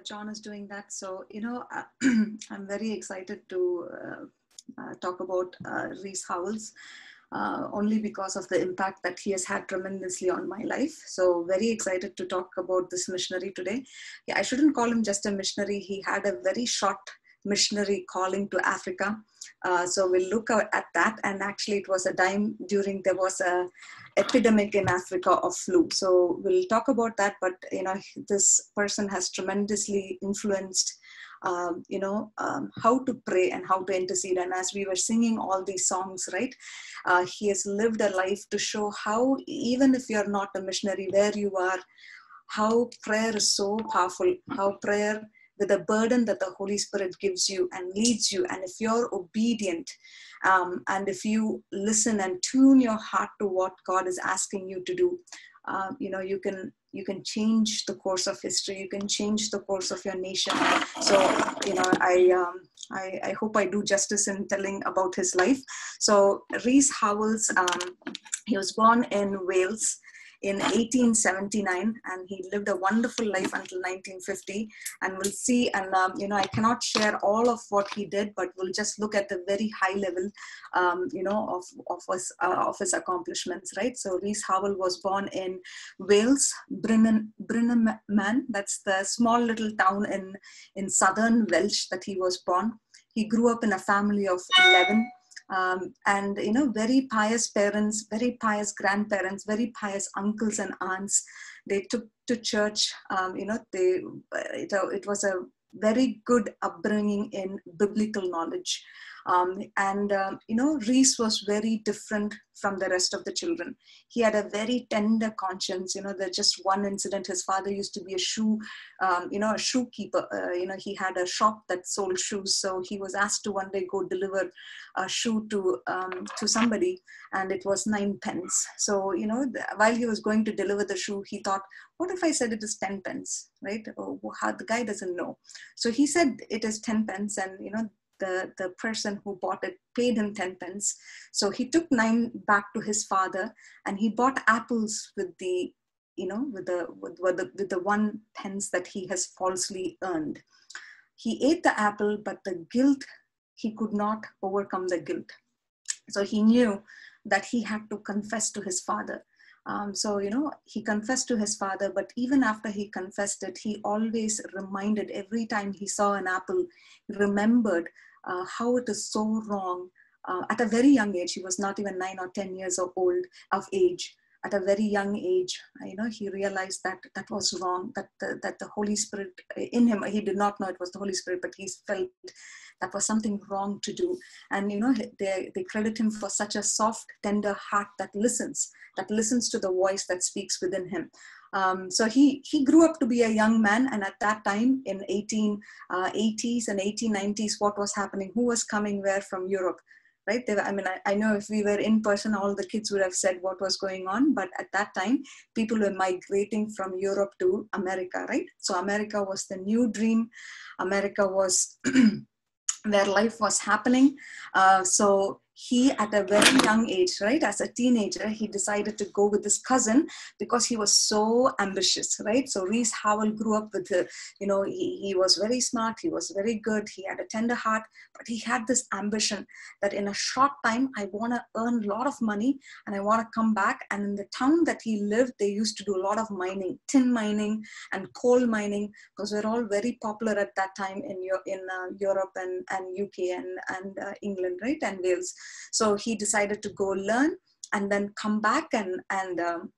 John is doing that. So, you know, I'm very excited to uh, uh, talk about uh, Rees Howells. Uh, only because of the impact that he has had tremendously on my life. So, very excited to talk about this missionary today. Yeah, I shouldn't call him just a missionary. He had a very short missionary calling to Africa. Uh, so we'll look at that. And actually, it was a time during there was a epidemic in Africa of flu. So we'll talk about that. But you know, this person has tremendously influenced. Um, you know um, how to pray and how to intercede and as we were singing all these songs right uh, he has lived a life to show how even if you're not a missionary where you are how prayer is so powerful how prayer with the burden that the Holy Spirit gives you and leads you. And if you're obedient um, and if you listen and tune your heart to what God is asking you to do, uh, you know, you can you can change the course of history. You can change the course of your nation. So, you know, I um, I, I, hope I do justice in telling about his life. So, Rees Howells, um, he was born in Wales in 1879 and he lived a wonderful life until 1950 and we'll see and um, you know i cannot share all of what he did but we'll just look at the very high level um, you know of, of, his, uh, of his accomplishments right? So rees howell was born in wales brennan man. That's the small little town in in southern welsh that he was born. He grew up in a family of 11 um, and you know very pious parents very pious grandparents very pious uncles and aunts they took to church um, you know they it, it was a very good upbringing in biblical knowledge um, and, um, you know, Rees was very different from the rest of the children. He had a very tender conscience. You know, there's just one incident. His father used to be a shoe, um, you know, a shoe keeper. Uh, you know, he had a shop that sold shoes. So he was asked to one day go deliver a shoe to, um, to somebody and it was nine pence. So, you know, the, while he was going to deliver the shoe, he thought, what if I said it is 10 pence, right? Oh, how, the guy doesn't know. So he said it is 10 pence and, you know, the, the person who bought it paid him 10 pence. So he took nine back to his father and he bought apples with the, you know, with the, with, with the, with the one pence that he has falsely earned. He ate the apple, but the guilt, he could not overcome the guilt. So he knew that he had to confess to his father. Um, so, you know, he confessed to his father, but even after he confessed it, he always reminded every time he saw an apple, remembered uh, how it is so wrong. Uh, at a very young age, he was not even nine or 10 years old of age. At a very young age, you know, he realized that that was wrong, that the, that the Holy Spirit in him, he did not know it was the Holy Spirit, but he felt that was something wrong to do. And, you know, they, they credit him for such a soft, tender heart that listens, that listens to the voice that speaks within him. Um, so he, he grew up to be a young man, and at that time in 1880s uh, and 1890s, what was happening? Who was coming where from Europe? Right? Were, I mean, I, I know if we were in person, all the kids would have said what was going on, but at that time, people were migrating from Europe to America, right? So America was the new dream. America was where life was happening. Uh, so he at a very young age right as a teenager he decided to go with his cousin because he was so ambitious right? So rees howell grew up with the you know he, he was very smart he was very good he had a tender heart but he had this ambition that in a short time i want to earn a lot of money and i want to come back. And in the town that he lived they used to do a lot of mining tin mining and coal mining because we're all very popular at that time in in uh, europe and, and uk and, and uh, england right and wales so he decided to go learn and then come back and and um,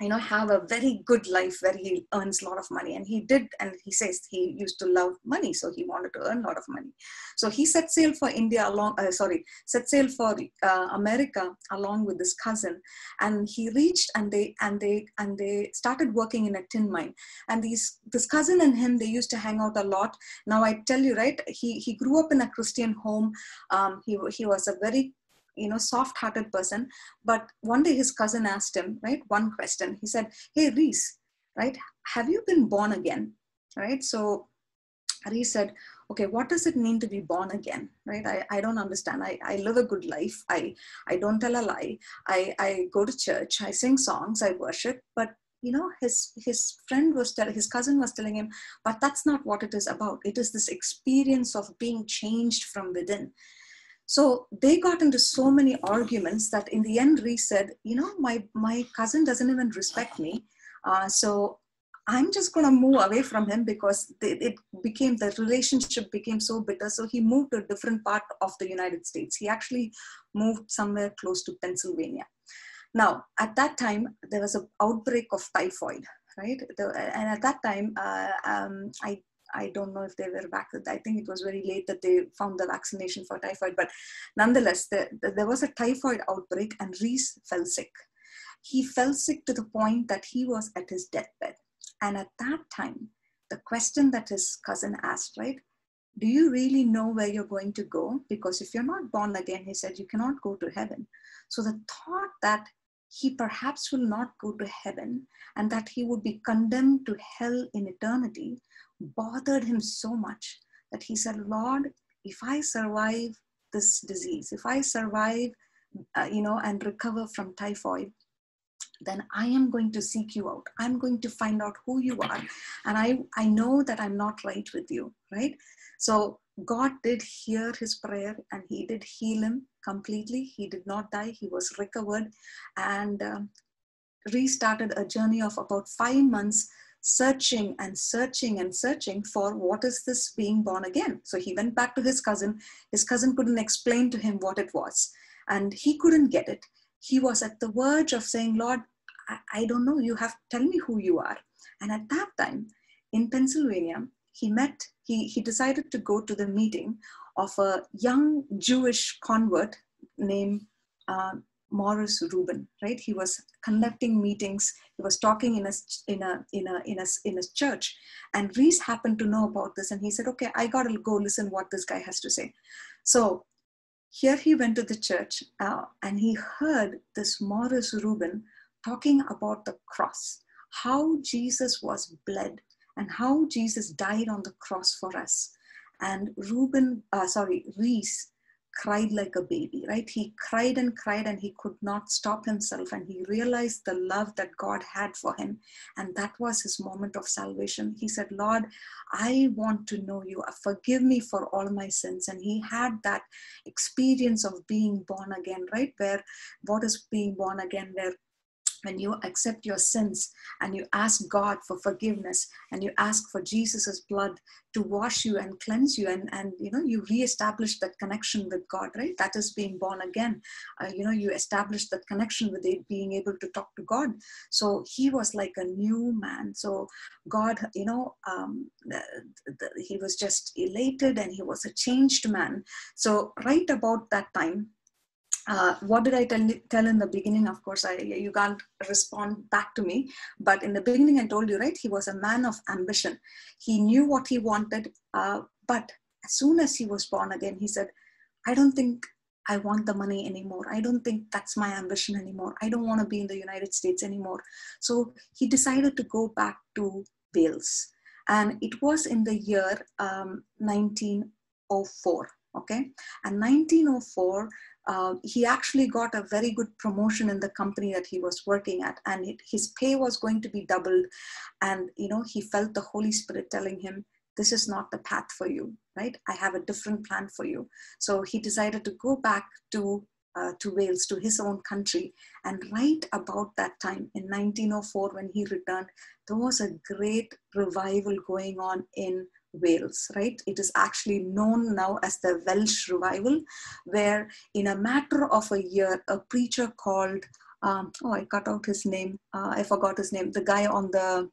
you know have a very good life where he earns a lot of money. And he did and he says he used to love money so he wanted to earn a lot of money. So he set sail for india along uh, sorry set sail for uh, america along with his cousin. And he reached and they and they and they started working in a tin mine. And these this cousin and him they used to hang out a lot. Now i tell you right he he grew up in a christian home. Um, he, he was a very you know soft-hearted person but one day his cousin asked him right one question. He said hey rees right have you been born again? Right so rees said okay what does it mean to be born again? Right i, I don't understand. I, I live a good life. I i don't tell a lie. I, I go to church. I sing songs. I worship. But you know his his friend was telling his cousin was telling him but that's not what it is about. It is this experience of being changed from within so they got into so many arguments that in the end Rees said you know my my cousin doesn't even respect me. Uh, so i'm just going to move away from him because it became the relationship became so bitter. So he moved to a different part of the united states. He actually moved somewhere close to pennsylvania. Now, at that time, there was an outbreak of typhoid, right? And at that time, uh, um, I I don't know if they were back. I think it was very late that they found the vaccination for typhoid. But nonetheless, the, the, there was a typhoid outbreak, and Rees fell sick. He fell sick to the point that he was at his deathbed. And at that time, the question that his cousin asked, right? Do you really know where you're going to go? Because if you're not born again, he said, you cannot go to heaven. So the thought that he perhaps will not go to heaven and that he would be condemned to hell in eternity bothered him so much that he said, Lord, if I survive this disease, if I survive, uh, you know, and recover from typhoid, then I am going to seek you out. I'm going to find out who you are. And I, I know that I'm not right with you, right? So God did hear his prayer and he did heal him completely. He did not die, he was recovered and um, restarted a journey of about five months searching and searching and searching for what is this being born again. So he went back to his cousin. His cousin couldn't explain to him what it was and he couldn't get it. He was at the verge of saying, Lord, I, I don't know, you have to tell me who you are. And at that time in Pennsylvania, he met, he, he decided to go to the meeting of a young Jewish convert named uh, Morris Reuben, right? He was conducting meetings. He was talking in a in a in a in a in a church, and Rees happened to know about this, and he said, "Okay, I gotta go listen what this guy has to say." So here he went to the church, uh, and he heard this Morris Reuben talking about the cross, how Jesus was bled and how Jesus died on the cross for us. And Reuben, uh, sorry, Rees cried like a baby, right? He cried and cried and he could not stop himself. And he realized the love that God had for him. And that was his moment of salvation. He said, Lord, I want to know you. Forgive me for all my sins. And he had that experience of being born again, right? Where what is being born again? Where when you accept your sins and you ask God for forgiveness and you ask for Jesus's blood to wash you and cleanse you and, and you know you reestablish that connection with God, right? That is being born again. Uh, you know, you establish that connection with it, being able to talk to God. So he was like a new man. So God, you know, um, the, the, he was just elated and he was a changed man. So right about that time, uh, what did I tell, tell in the beginning? Of course, I, you can't respond back to me. But in the beginning, I told you, right? He was a man of ambition. He knew what he wanted. Uh, but as soon as he was born again, he said, I don't think I want the money anymore. I don't think that's my ambition anymore. I don't want to be in the United States anymore. So he decided to go back to Wales. And it was in the year um, 1904 okay and 1904 uh, he actually got a very good promotion in the company that he was working at and it, his pay was going to be doubled and you know he felt the holy spirit telling him this is not the path for you right i have a different plan for you so he decided to go back to uh, to Wales, to his own country. And right about that time, in 1904, when he returned, there was a great revival going on in Wales, right? It is actually known now as the Welsh Revival, where in a matter of a year, a preacher called, um, oh, I cut out his name, uh, I forgot his name, the guy on the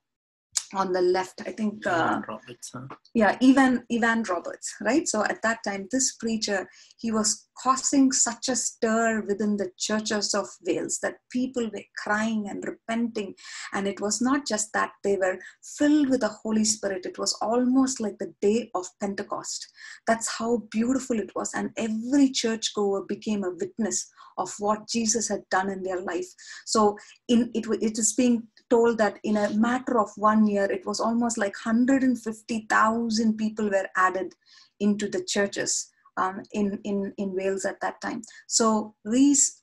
on the left i think uh, roberts, huh? yeah evan evan roberts right? So at that time this preacher he was causing such a stir within the churches of wales that people were crying and repenting. And it was not just that they were filled with the holy spirit. It was almost like the day of pentecost. That's how beautiful it was. And every churchgoer became a witness of what jesus had done in their life. So in it, it is being told that in a matter of one year, it was almost like 150,000 people were added into the churches um, in, in, in Wales at that time. So Reese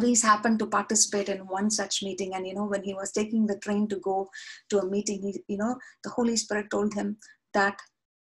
Rees happened to participate in one such meeting. And, you know, when he was taking the train to go to a meeting, he, you know, the Holy Spirit told him that,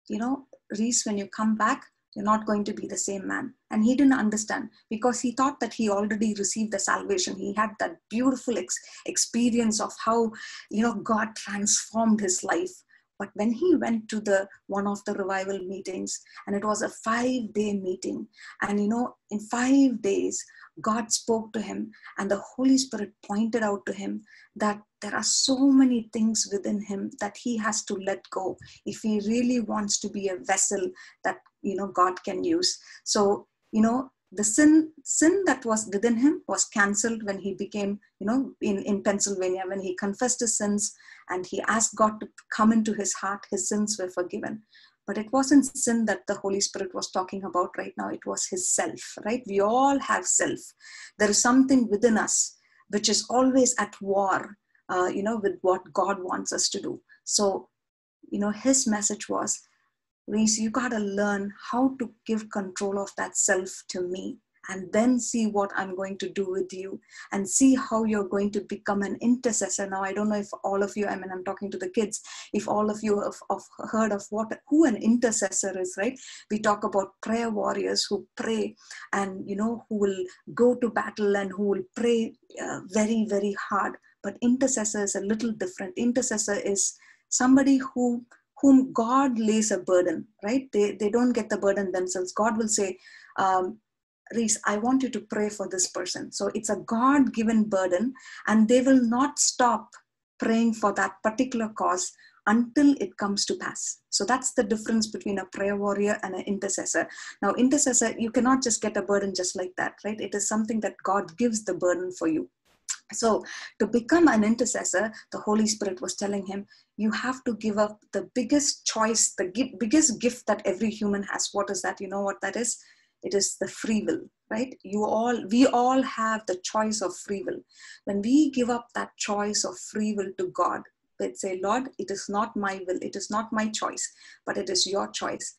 you know, Rees, when you come back, you're not going to be the same man. And he didn't understand because he thought that he already received the salvation. He had that beautiful ex- experience of how, you know, God transformed his life. But when he went to the one of the revival meetings, and it was a five day meeting, and you know, in five days, God spoke to him, and the Holy Spirit pointed out to him that there are so many things within him that he has to let go if he really wants to be a vessel that you know God can use. So you know the sin sin that was within him was cancelled when he became you know in in pennsylvania when he confessed his sins and he asked god to come into his heart his sins were forgiven. But it wasn't sin that the holy spirit was talking about right now. It was his self right? We all have self. There is something within us which is always at war uh, you know with what god wants us to do. So you know his message was Rees, you got to learn how to give control of that self to me and then see what I'm going to do with you and see how you're going to become an intercessor. Now, I don't know if all of you, I mean, I'm talking to the kids, if all of you have, have heard of what, who an intercessor is, right? We talk about prayer warriors who pray and, you know, who will go to battle and who will pray uh, very, very hard. But intercessor is a little different. Intercessor is somebody who whom God lays a burden, right? They, they don't get the burden themselves. God will say, um, Rees, I want you to pray for this person. So it's a God given burden, and they will not stop praying for that particular cause until it comes to pass. So that's the difference between a prayer warrior and an intercessor. Now, intercessor, you cannot just get a burden just like that, right? It is something that God gives the burden for you. So, to become an intercessor, the Holy Spirit was telling him, you have to give up the biggest choice, the biggest gift that every human has. What is that? You know what that is? It is the free will, right? You all, we all have the choice of free will. When we give up that choice of free will to God, let's say, Lord, it is not my will, it is not my choice, but it is your choice.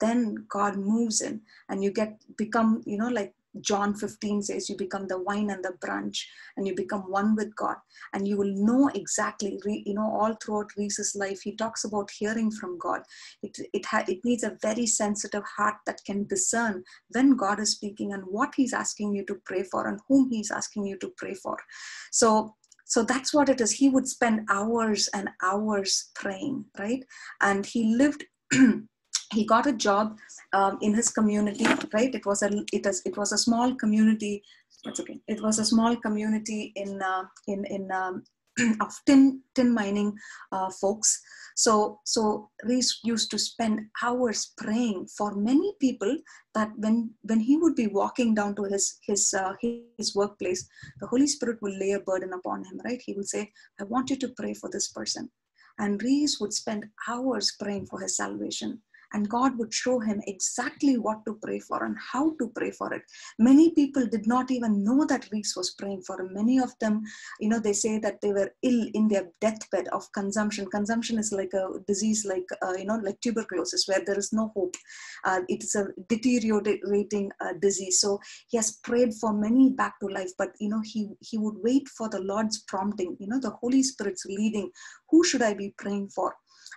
Then God moves in, and you get become, you know, like John 15 says, you become the vine and the branch, and you become one with God. And you will know exactly, you know, all throughout Rees's life, he talks about hearing from God. It, it, ha- it needs a very sensitive heart that can discern when God is speaking and what he's asking you to pray for and whom he's asking you to pray for. So, so that's what it is. He would spend hours and hours praying, right? And he lived. he got a job um, in his community right? It was a it was it was a small community that's okay it was a small community in uh, in in um, of tin tin mining uh, folks. So so Rees used to spend hours praying for many people that when when he would be walking down to his his uh, his workplace the holy spirit will lay a burden upon him right? He will say i want you to pray for this person. And Rees would spend hours praying for his salvation and God would show him exactly what to pray for and how to pray for it. Many people did not even know that Rees was praying for him. Many of them, you know, they say that they were ill in their deathbed of consumption. Consumption is like a disease, like, uh, you know, like tuberculosis, where there is no hope. Uh, it is a deteriorating uh, disease. So he has prayed for many back to life, but, you know, he, he would wait for the Lord's prompting, you know, the Holy Spirit's leading. Who should I be praying for?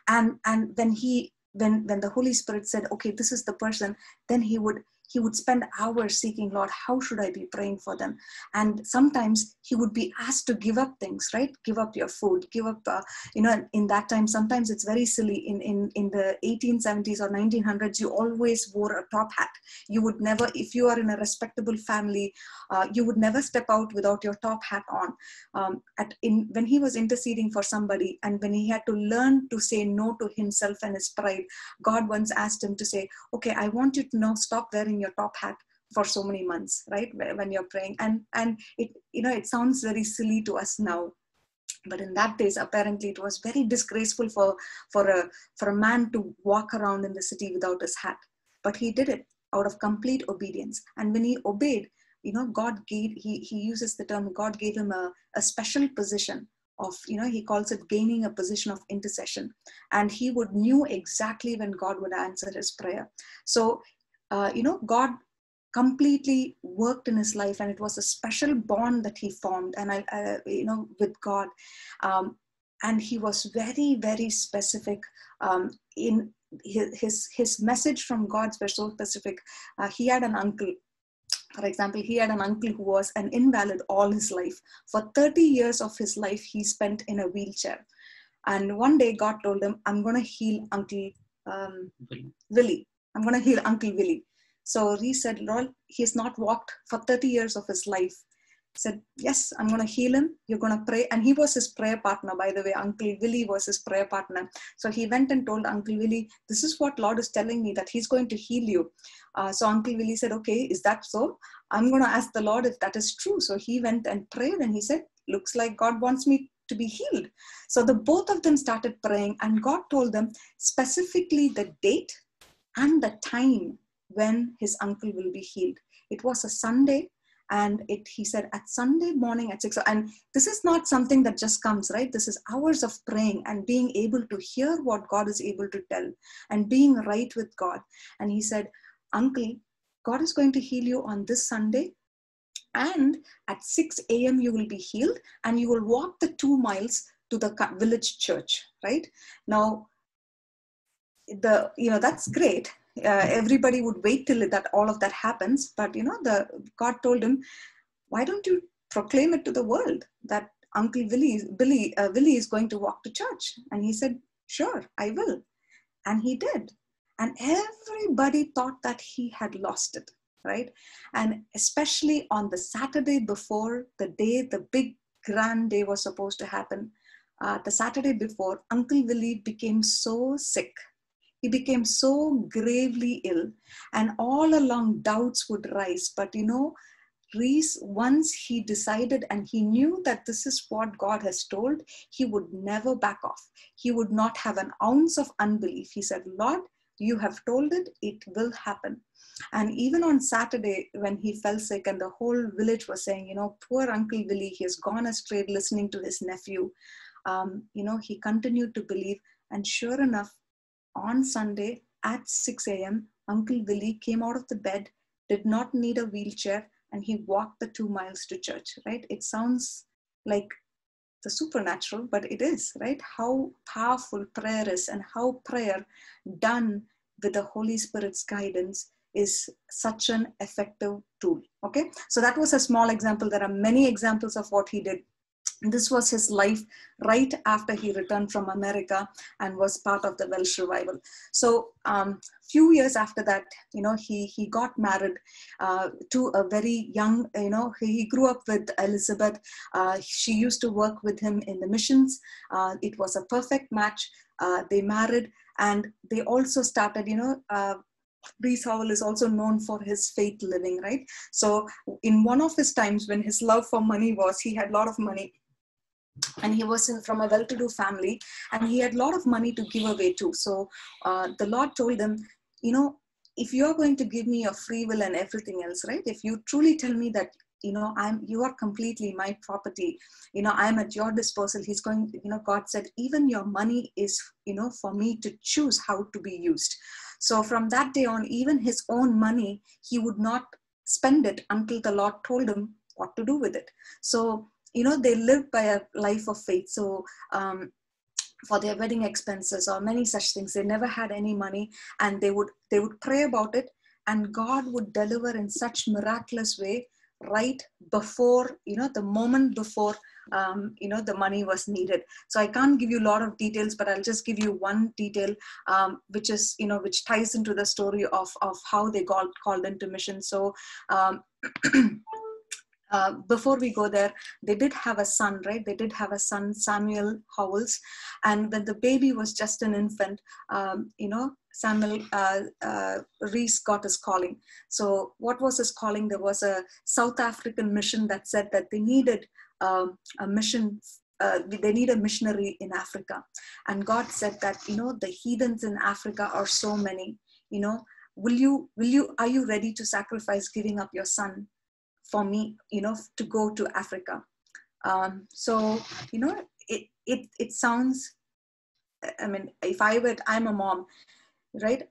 and and when he when when the holy spirit said okay this is the person then he would he would spend hours seeking lord how should i be praying for them? And sometimes he would be asked to give up things right? Give up your food give up uh, you know in that time sometimes it's very silly. In in in the 1870s or 1900s you always wore a top hat. You would never if you are in a respectable family uh, you would never step out without your top hat on. Um, at in when he was interceding for somebody and when he had to learn to say no to himself and his pride god once asked him to say okay i want you to now stop wearing wearing your top hat for so many months right? When you're praying. And and it you know it sounds very silly to us now. But in that days apparently it was very disgraceful for for a for a man to walk around in the city without his hat. But he did it out of complete obedience. And when he obeyed you know god gave he he uses the term god gave him a, a special position of you know he calls it gaining a position of intercession. And he would knew exactly when god would answer his prayer. So uh, you know god completely worked in his life and it was a special bond that he formed and i uh, you know with god. Um, and he was very very specific um, in his, his his message from god's was so specific. Uh, he had an uncle. For example he had an uncle who was an invalid all his life. For 30 years of his life he spent in a wheelchair. And one day god told him i'm going to heal uncle um, willie i'm going to heal uncle willie so he said, Lord, he's not walked for 30 years of his life. Said, Yes, I'm going to heal him. You're going to pray. And he was his prayer partner, by the way. Uncle Willie was his prayer partner. So he went and told Uncle Willie, This is what Lord is telling me that he's going to heal you. Uh, so Uncle Willie said, Okay, is that so? I'm going to ask the Lord if that is true. So he went and prayed and he said, Looks like God wants me to be healed. So the both of them started praying, and God told them specifically the date and the time when his uncle will be healed. It was a Sunday, and it he said at Sunday morning at six. And this is not something that just comes, right? This is hours of praying and being able to hear what God is able to tell and being right with God. And he said, Uncle, God is going to heal you on this Sunday. And at 6 a.m., you will be healed, and you will walk the two miles to the village church, right? Now, the you know that's great. Uh, everybody would wait till that all of that happens but you know the god told him why don't you proclaim it to the world that uncle willie billy uh, willie is going to walk to church? And he said sure i will. And he did. And everybody thought that he had lost it right? And especially on the saturday before the day the big grand day was supposed to happen uh, the saturday before uncle willie became so sick he became so gravely ill, and all along doubts would rise. But you know, Rees, once he decided and he knew that this is what God has told, he would never back off. He would not have an ounce of unbelief. He said, Lord, you have told it, it will happen. And even on Saturday, when he fell sick, and the whole village was saying, you know, poor Uncle Willie, he has gone astray listening to his nephew. Um, you know, he continued to believe. And sure enough, on Sunday at 6 a.m., Uncle Willie came out of the bed, did not need a wheelchair, and he walked the two miles to church, right? It sounds like the supernatural, but it is, right? How powerful prayer is and how prayer done with the Holy Spirit's guidance is such an effective tool. Okay, so that was a small example. There are many examples of what he did this was his life right after he returned from America and was part of the Welsh revival. So, um, few years after that, you know, he he got married uh, to a very young, you know, he grew up with Elizabeth. Uh, she used to work with him in the missions. Uh, it was a perfect match. Uh, they married, and they also started, you know. Uh, Rees Howell is also known for his faith living, right? So, in one of his times when his love for money was, he had a lot of money. And he was in, from a well-to-do family and he had a lot of money to give away too. So uh, the lord told them you know if you're going to give me your free will and everything else right? If you truly tell me that you know i'm you are completely my property you know i'm at your disposal he's going you know god said even your money is you know for me to choose how to be used so from that day on even his own money he would not spend it until the lord told him what to do with it. So you know they lived by a life of faith. So um, for their wedding expenses or many such things they never had any money and they would they would pray about it and god would deliver in such miraculous way right before you know the moment before um, you know the money was needed so i can't give you a lot of details but i'll just give you one detail um, which is you know which ties into the story of of how they got called into mission so um, uh, before we go there, they did have a son, right? They did have a son, Samuel Howells. And when the baby was just an infant, um, you know, Samuel uh, uh, got his calling. So, what was his calling? There was a South African mission that said that they needed um, a mission. Uh, they need a missionary in Africa, and God said that you know the heathens in Africa are so many. You know, will you will you are you ready to sacrifice giving up your son for me, you know, to go to Africa. Um, so, you know, it, it, it sounds, I mean, if I were, I'm a mom, right?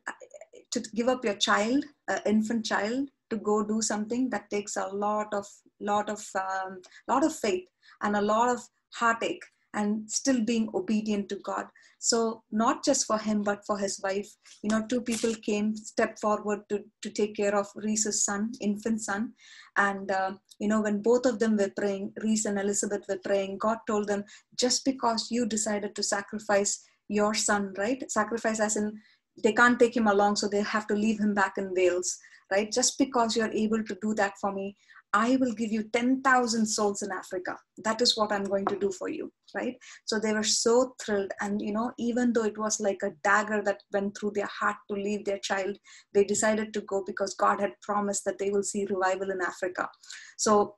To give up your child, an infant child, to go do something that takes a lot of lot of um, lot of faith and a lot of heartache and still being obedient to god. So not just for him but for his wife. You know two people came stepped forward to, to take care of rees's son infant son. And uh, you know when both of them were praying rees and elizabeth were praying god told them just because you decided to sacrifice your son right? Sacrifice as in they can't take him along so they have to leave him back in wales right just because you're able to do that for me I will give you 10,000 souls in Africa. That is what I'm going to do for you, right? So they were so thrilled. And, you know, even though it was like a dagger that went through their heart to leave their child, they decided to go because God had promised that they will see revival in Africa. So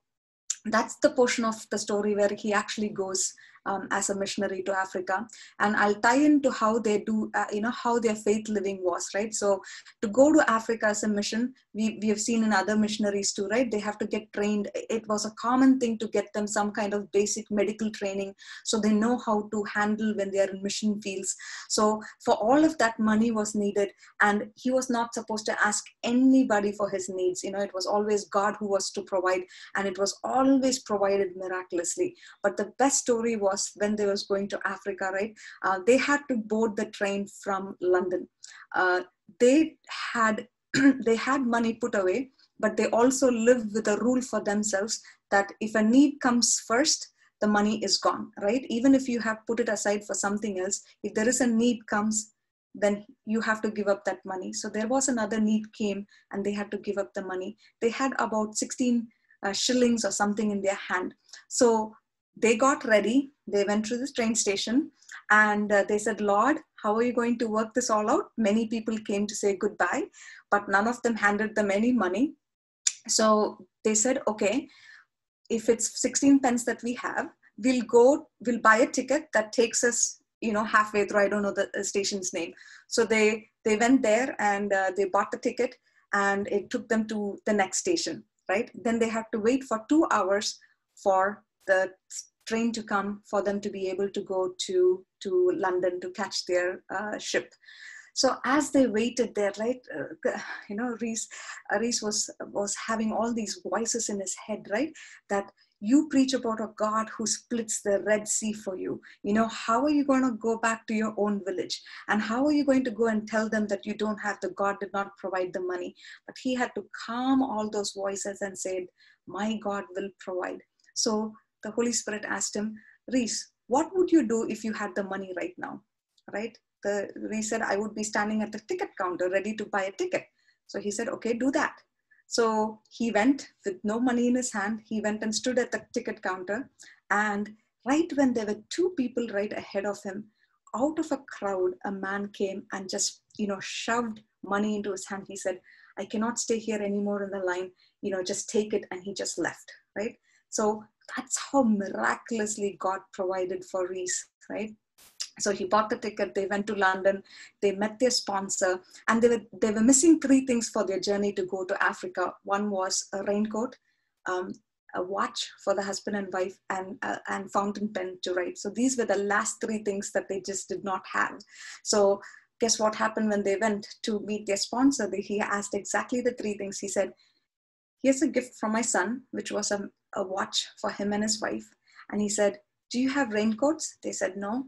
that's the portion of the story where he actually goes um, as a missionary to Africa. And I'll tie into how they do, uh, you know, how their faith living was, right? So to go to Africa as a mission, we, we have seen in other missionaries too, right? They have to get trained. It was a common thing to get them some kind of basic medical training so they know how to handle when they are in mission fields. So for all of that, money was needed. And he was not supposed to ask anybody for his needs. You know, it was always God who was to provide, and it was always provided miraculously. But the best story was was when they was going to Africa, right? Uh, they had to board the train from London. Uh, they had they had money put away, but they also lived with a rule for themselves that if a need comes first, the money is gone, right? Even if you have put it aside for something else, if there is a need comes, then you have to give up that money. So there was another need came and they had to give up the money. They had about 16 uh, shillings or something in their hand. So they got ready. They went to the train station and uh, they said, Lord, how are you going to work this all out? Many people came to say goodbye, but none of them handed them any money. So they said, okay, if it's 16 pence that we have, we'll go, we'll buy a ticket that takes us, you know, halfway through. I don't know the station's name. So they, they went there and uh, they bought the ticket and it took them to the next station, right? Then they had to wait for two hours for the train to come for them to be able to go to, to London to catch their uh, ship. So as they waited there, right, uh, you know, Rees, Rees was, was having all these voices in his head, right, that you preach about a God who splits the Red Sea for you. You know, how are you going to go back to your own village? And how are you going to go and tell them that you don't have the God did not provide the money? But he had to calm all those voices and said, My God will provide. So the Holy Spirit asked him, Rees, what would you do if you had the money right now? Right? The Rees said, I would be standing at the ticket counter ready to buy a ticket. So he said, okay, do that. So he went with no money in his hand. He went and stood at the ticket counter. And right when there were two people right ahead of him, out of a crowd, a man came and just, you know, shoved money into his hand. He said, I cannot stay here anymore in the line. You know, just take it. And he just left, right? So that's how miraculously God provided for Rees, right? So he bought the ticket, they went to London, they met their sponsor, and they were, they were missing three things for their journey to go to Africa. One was a raincoat, um, a watch for the husband and wife, and, uh, and fountain pen to write. So these were the last three things that they just did not have. So guess what happened when they went to meet their sponsor? He asked exactly the three things. He said, here's a gift from my son, which was a, a watch for him and his wife. And he said, do you have raincoats? They said, no.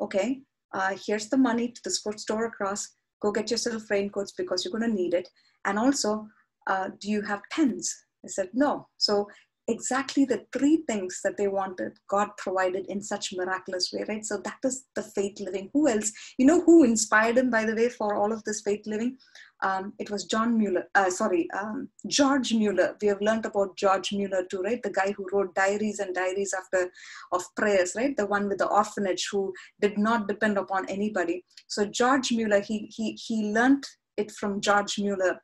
Okay, uh, here's the money to the sports store across. Go get yourself raincoats because you're going to need it. And also, uh, do you have pens? They said, no. So exactly the three things that they wanted god provided in such miraculous way right so that is the faith living who else you know who inspired him by the way for all of this faith living um, it was john mueller uh, sorry um, george mueller. We have learned about george mueller too right? The guy who wrote diaries and diaries after of prayers right? The one with the orphanage who did not depend upon anybody. So george mueller he he he learned it from george mueller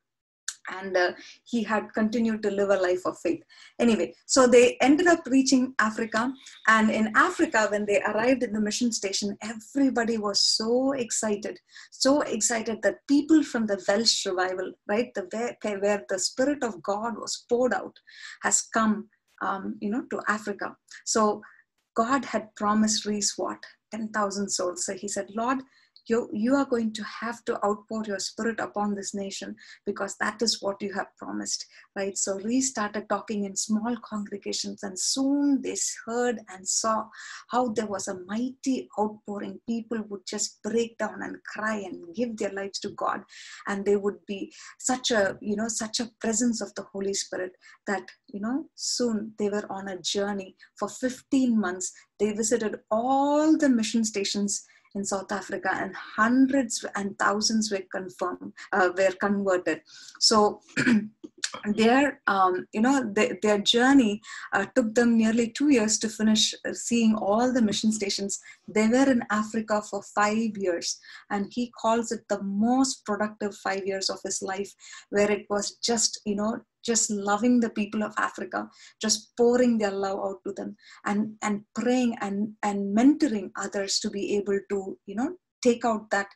and uh, he had continued to live a life of faith. Anyway so they ended up reaching africa and in africa when they arrived in the mission station everybody was so excited so excited that people from the welsh revival right the where, where the spirit of god was poured out has come um, you know to africa. So god had promised rees what? 10000 souls. So he said lord you, you are going to have to outpour your spirit upon this nation because that is what you have promised, right? So we started talking in small congregations, and soon they heard and saw how there was a mighty outpouring. People would just break down and cry and give their lives to God, and they would be such a, you know, such a presence of the Holy Spirit that, you know, soon they were on a journey for 15 months. They visited all the mission stations in South Africa, and hundreds and thousands were confirmed, uh, were converted. So. their um, you know their, their journey uh, took them nearly two years to finish uh, seeing all the mission stations they were in africa for five years and he calls it the most productive five years of his life where it was just you know just loving the people of Africa, just pouring their love out to them and, and praying and, and mentoring others to be able to, you know, take out that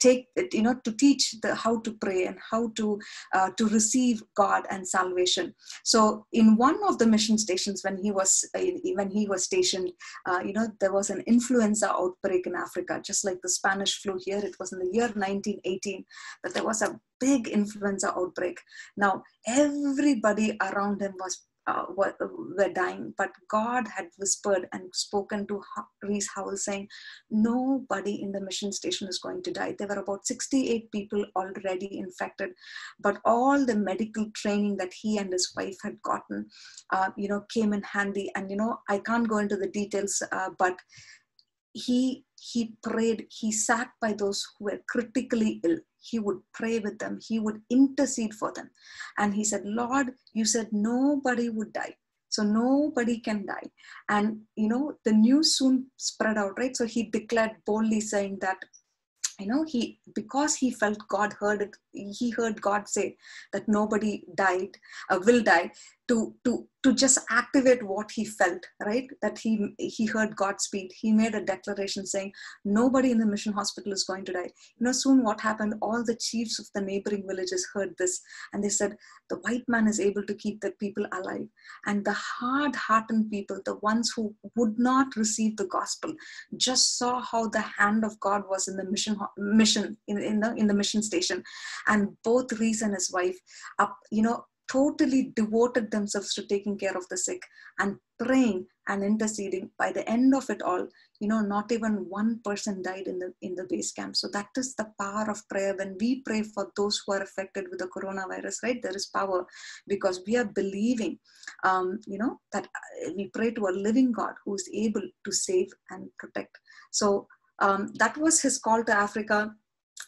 take you know to teach the how to pray and how to uh, to receive god and salvation so in one of the mission stations when he was uh, when he was stationed uh, you know there was an influenza outbreak in africa just like the spanish flu here it was in the year 1918 that there was a big influenza outbreak. Now, everybody around him was uh, were, were dying, but God had whispered and spoken to Rees Howell saying, Nobody in the mission station is going to die. There were about 68 people already infected, but all the medical training that he and his wife had gotten, uh, you know, came in handy. And, you know, I can't go into the details, uh, but he he prayed he sat by those who were critically ill he would pray with them. He would intercede for them. And he said lord you said nobody would die. So nobody can die. And you know the news soon spread out right? So he declared boldly saying that you know he because he felt god heard it he heard god say that nobody died uh, will die to to to just activate what he felt right? That he he heard god speak. He made a declaration saying nobody in the mission hospital is going to die. You know soon what happened? All the chiefs of the neighboring villages heard this and they said the white man is able to keep the people alive. And the hard hearted people the ones who would not receive the gospel just saw how the hand of god was in the mission mission in, in the in the mission station and both rees and his wife up you know totally devoted themselves to taking care of the sick and praying and interceding. By the end of it all you know not even one person died in the in the base camp. So that is the power of prayer. When we pray for those who are affected with the coronavirus right there is power because we are believing um, you know that uh, we pray to a living god who is able to save and protect. So um, that was his call to africa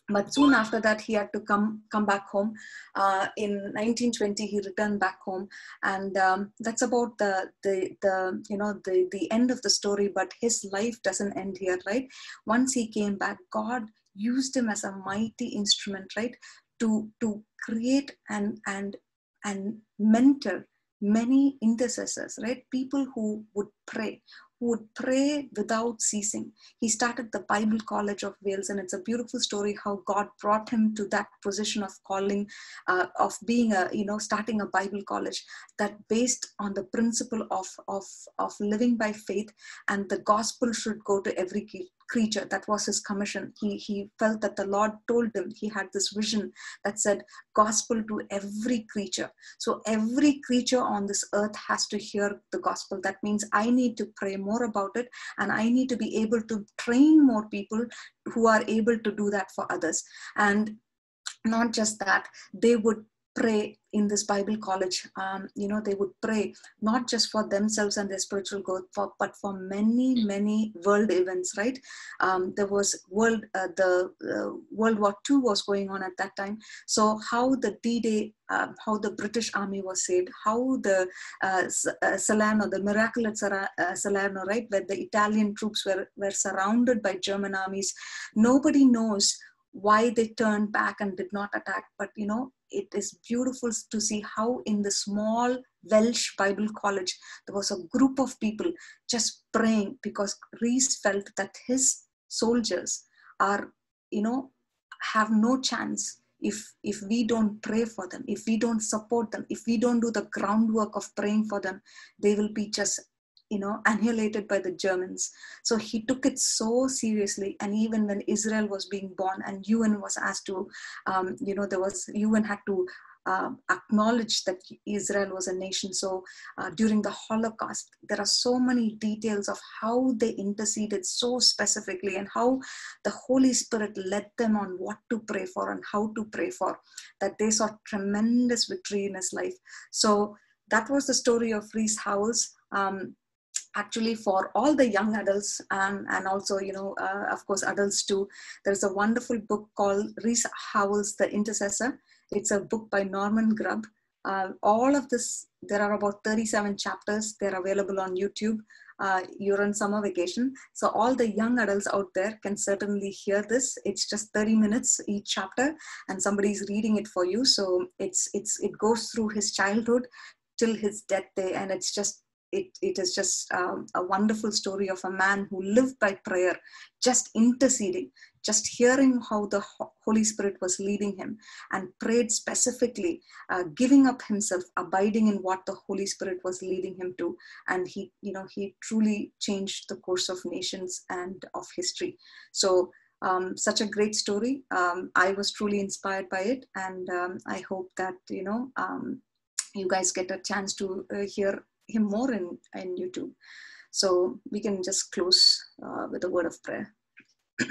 but soon after that he had to come come back home. Uh, in 1920 he returned back home. And um, that's about the the the you know the the end of the story. But his life doesn't end here right? Once he came back god used him as a mighty instrument right? To to create and and and mentor many intercessors right? People who would pray who would pray without ceasing. He started the Bible College of Wales, and it's a beautiful story how God brought him to that position of calling, uh, of being a, you know, starting a Bible college that based on the principle of, of, of living by faith and the gospel should go to every creature. That was his commission. He, he felt that the Lord told him, he had this vision that said, gospel to every creature. So every creature on this earth has to hear the gospel. That means I need to pray more about it and I need to be able to train more people who are able to do that for others. And not just that, they would pray in this Bible college. Um, you know, they would pray not just for themselves and their spiritual growth, for, but for many, many world events. Right? Um, there was world uh, the uh, World War II was going on at that time. So how the D-Day, uh, how the British Army was saved, how the uh, uh, Salerno, the miracle at uh, Salerno, right, where the Italian troops were were surrounded by German armies. Nobody knows why they turned back and did not attack but you know it is beautiful to see how in the small welsh bible college there was a group of people just praying because rees felt that his soldiers are you know have no chance if if we don't pray for them if we don't support them if we don't do the groundwork of praying for them they will be just you know annihilated by the germans so he took it so seriously and even when israel was being born and un was asked to um, you know there was un had to um, acknowledge that Israel was a nation. So uh, during the Holocaust, there are so many details of how they interceded so specifically and how the Holy Spirit led them on what to pray for and how to pray for, that they saw tremendous victory in his life. So that was the story of Rees Howells. Um, actually for all the young adults and, also you know uh, of course adults too there's a wonderful book called rees howells the intercessor. It's a book by norman grubb. Uh, all of this there are about 37 chapters. They're available on youtube. Uh, you're on summer vacation. So all the young adults out there can certainly hear this. It's just 30 minutes each chapter and somebody's reading it for you. So it's it's it goes through his childhood till his death day and it's just it, it is just um, a wonderful story of a man who lived by prayer, just interceding, just hearing how the Holy Spirit was leading him and prayed specifically, uh, giving up himself, abiding in what the Holy Spirit was leading him to. And he, you know, he truly changed the course of nations and of history. So um, such a great story. Um, I was truly inspired by it, and um, I hope that you know um, you guys get a chance to uh, hear him more in, in YouTube. So we can just close uh, with a word of prayer.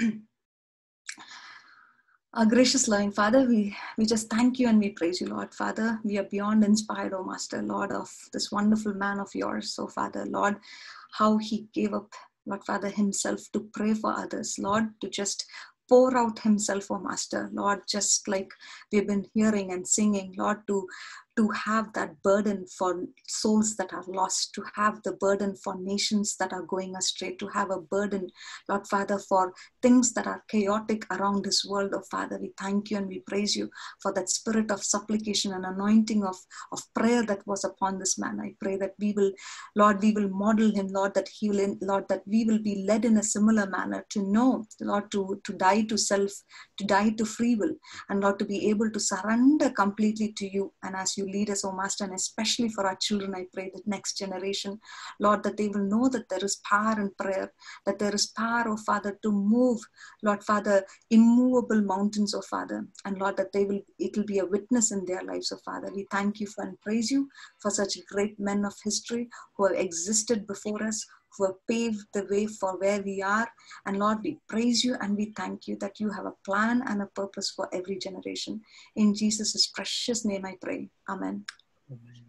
Our gracious loving Father, we, we just thank you and we praise you, Lord. Father, we are beyond inspired, oh Master, Lord, of this wonderful man of yours. So, Father, Lord, how he gave up, Lord Father, himself to pray for others, Lord, to just pour out himself, oh Master, Lord, just like we've been hearing and singing, Lord, to to have that burden for souls that are lost, to have the burden for nations that are going astray, to have a burden, Lord Father, for things that are chaotic around this world, oh Father. We thank you and we praise you for that spirit of supplication and anointing of, of prayer that was upon this man. I pray that we will, Lord, we will model him, Lord, that he will, Lord, that we will be led in a similar manner to know, Lord, to, to die to self, to die to free will, and Lord, to be able to surrender completely to you. And as you lead us, oh Master, and especially for our children, I pray that next generation, Lord, that they will know that there is power in prayer, that there is power, O Father, to move, Lord Father, immovable mountains, oh Father, and Lord, that they will, it will be a witness in their lives, O Father. We thank you for and praise you for such great men of history who have existed before us, who have paved the way for where we are. And Lord, we praise you and we thank you that you have a plan and a purpose for every generation. In Jesus' precious name I pray. Amen. Amen.